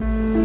you